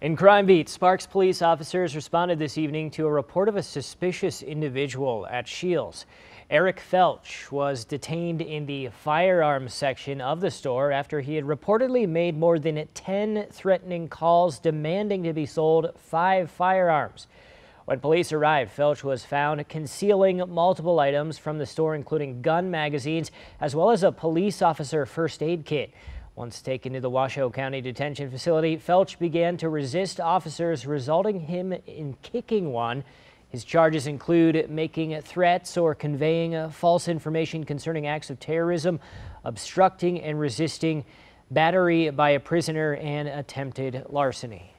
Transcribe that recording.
In Crime Beat, Sparks police officers responded this evening to a report of a suspicious individual at Scheels. Eric Felch was detained in the firearms section of the store after he had reportedly made more than 10 threatening calls demanding to be sold five firearms. When police arrived, Felch was found concealing multiple items from the store, including gun magazines, as well as a police officer first aid kit. Once taken to the Washoe County Detention Facility, Felch began to resist officers, resulting him in kicking one. His charges include making threats or conveying uh, false information concerning acts of terrorism, obstructing and resisting, battery by a prisoner, and attempted larceny.